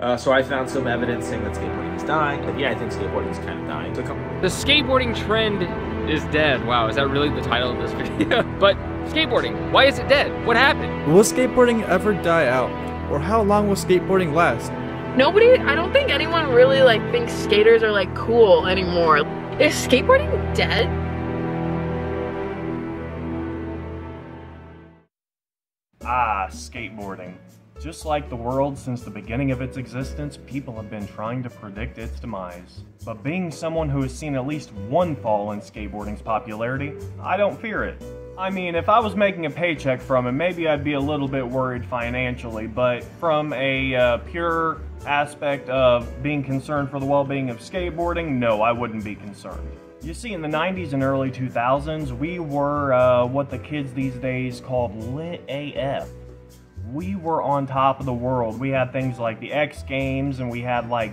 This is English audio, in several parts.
Uh, so I found some evidence saying that skateboarding is dying. But yeah, I think skateboarding is kind of dying. So come The skateboarding trend is dead. Wow, is that really the title of this video? but skateboarding, why is it dead? What happened? Will skateboarding ever die out? Or how long will skateboarding last? Nobody, I don't think anyone really like thinks skaters are like cool anymore. Is skateboarding dead? Ah, skateboarding. Just like the world since the beginning of its existence, people have been trying to predict its demise. But being someone who has seen at least one fall in skateboarding's popularity, I don't fear it. I mean, if I was making a paycheck from it, maybe I'd be a little bit worried financially, but from a uh, pure aspect of being concerned for the well being of skateboarding, no, I wouldn't be concerned. You see, in the 90s and early 2000s, we were uh, what the kids these days called lit AF. We were on top of the world. We had things like the X Games, and we had like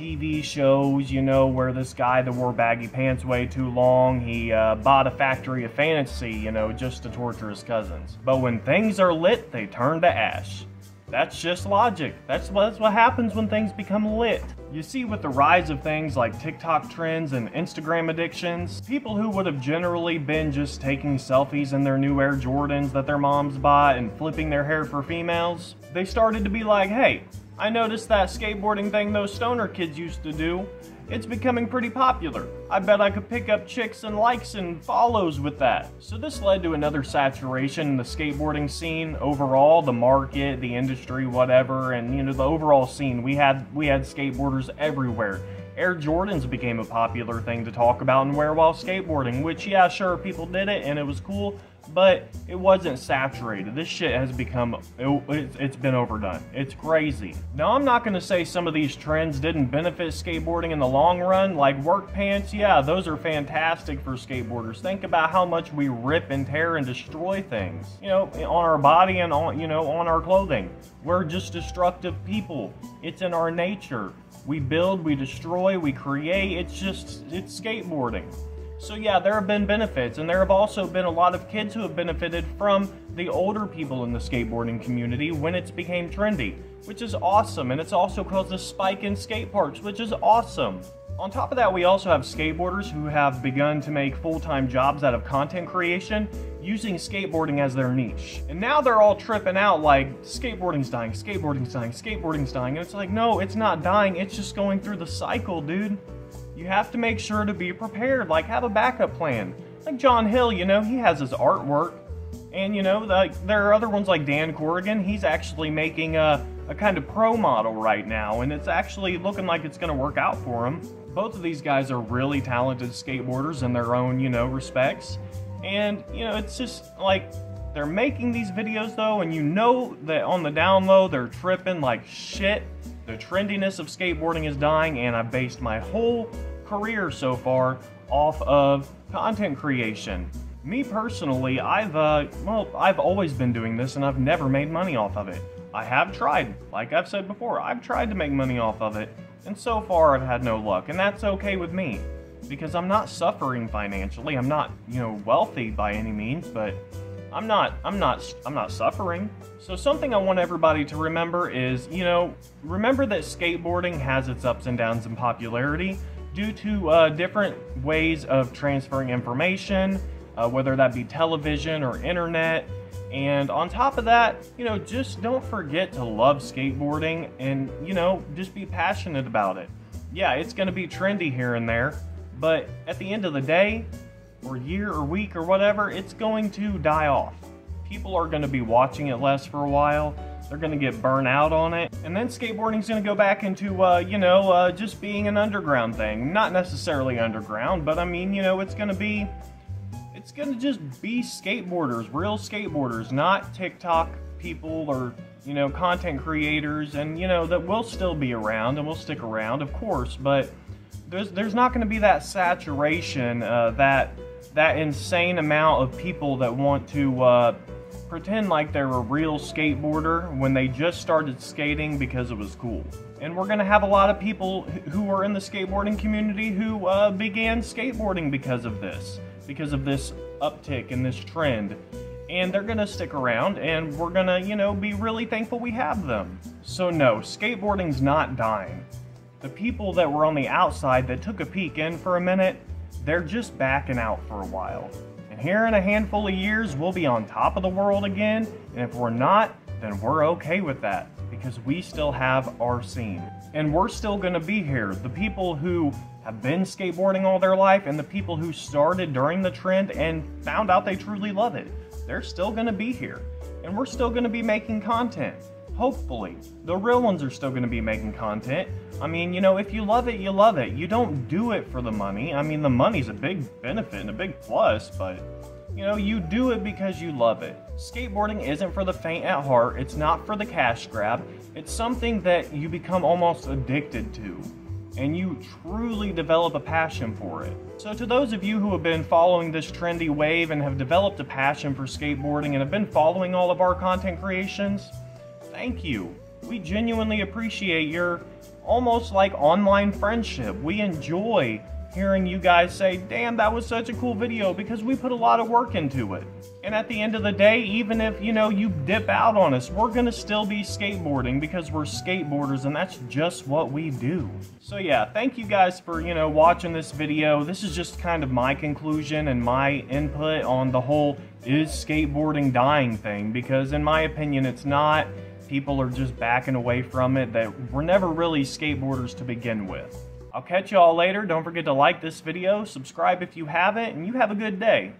TV shows, you know, where this guy that wore baggy pants way too long, he uh, bought a factory of fantasy, you know, just to torture his cousins. But when things are lit, they turn to ash. That's just logic. That's what, that's what happens when things become lit. You see, with the rise of things like TikTok trends and Instagram addictions, people who would have generally been just taking selfies in their new Air Jordans that their moms bought and flipping their hair for females, they started to be like, hey, I noticed that skateboarding thing those stoner kids used to do. It's becoming pretty popular. I bet I could pick up chicks and likes and follows with that. So this led to another saturation in the skateboarding scene overall, the market, the industry, whatever, and you know the overall scene. We had we had skateboarders everywhere. Air Jordans became a popular thing to talk about and wear while skateboarding, which yeah, sure people did it and it was cool, but it wasn't saturated. This shit has become, it, it's been overdone. It's crazy. Now, I'm not to say some of these trends didn't benefit skateboarding in the long run. Like work pants, yeah, those are fantastic for skateboarders. Think about how much we rip and tear and destroy things, you know, on our body and on, you know, on our clothing. We're just destructive people. It's in our nature. We build, we destroy, we create. It's just, it's skateboarding. So yeah, there have been benefits, and there have also been a lot of kids who have benefited from the older people in the skateboarding community when it's became trendy, which is awesome, and it's also caused a spike in skate parks, which is awesome. On top of that, we also have skateboarders who have begun to make full-time jobs out of content creation using skateboarding as their niche. And now they're all tripping out like, skateboarding's dying, skateboarding's dying, skateboarding's dying. And it's like, no, it's not dying, it's just going through the cycle, dude you have to make sure to be prepared, like have a backup plan. Like John Hill, you know, he has his artwork. And you know, like there are other ones like Dan Corrigan, he's actually making a, a kind of pro model right now, and it's actually looking like it's gonna work out for him. Both of these guys are really talented skateboarders in their own, you know, respects. And, you know, it's just like they're making these videos though, and you know that on the down low they're tripping like shit. The trendiness of skateboarding is dying, and I based my whole career so far off of content creation. Me personally, I've, uh, well, I've always been doing this and I've never made money off of it. I have tried, like I've said before, I've tried to make money off of it, and so far I've had no luck, and that's okay with me. Because I'm not suffering financially, I'm not, you know, wealthy by any means, but I'm not, I'm not, I'm not suffering. So something I want everybody to remember is, you know, remember that skateboarding has its ups and downs in popularity, due to uh, different ways of transferring information, uh, whether that be television or internet. And on top of that, you know, just don't forget to love skateboarding and, you know, just be passionate about it. Yeah, it's going to be trendy here and there, but at the end of the day, or year or week or whatever, it's going to die off. People are going to be watching it less for a while they're to get burnt out on it. And then skateboarding's to go back into, uh, you know, uh, just being an underground thing. Not necessarily underground, but I mean, you know, it's to be, it's to just be skateboarders, real skateboarders, not TikTok people or, you know, content creators. And, you know, that will still be around and will stick around, of course, but there's, there's not to be that saturation, uh, that, that insane amount of people that want to, uh, pretend like they're a real skateboarder when they just started skating because it was cool. And we're to have a lot of people who are in the skateboarding community who uh, began skateboarding because of this, because of this uptick in this trend. and they're gonna stick around and we're gonna, you know, be really thankful we have them. So no, skateboarding's not dying. The people that were on the outside that took a peek in for a minute, they're just backing out for a while. Here in a handful of years, we'll be on top of the world again, and if we're not, then we're okay with that because we still have our scene. And we're still gonna be here. The people who have been skateboarding all their life and the people who started during the trend and found out they truly love it they're still to be here. And we're still to be making content. Hopefully. The real ones are still going to be making content. I mean, you know, if you love it, you love it. You don't do it for the money. I mean, the money's a big benefit and a big plus, but, you know, you do it because you love it. Skateboarding isn't for the faint at heart. It's not for the cash grab. It's something that you become almost addicted to and you truly develop a passion for it. So to those of you who have been following this trendy wave and have developed a passion for skateboarding and have been following all of our content creations, thank you. We genuinely appreciate your almost like online friendship. We enjoy hearing you guys say, damn, that was such a cool video because we put a lot of work into it. And at the end of the day, even if, you know, you dip out on us, we're gonna still be skateboarding because we're skateboarders and that's just what we do. So yeah, thank you guys for, you know, watching this video. This is just kind of my conclusion and my input on the whole is skateboarding dying thing because in my opinion, it's not. People are just backing away from it that we're never really skateboarders to begin with. I'll catch you all later. Don't forget to like this video, subscribe if you haven't, and you have a good day.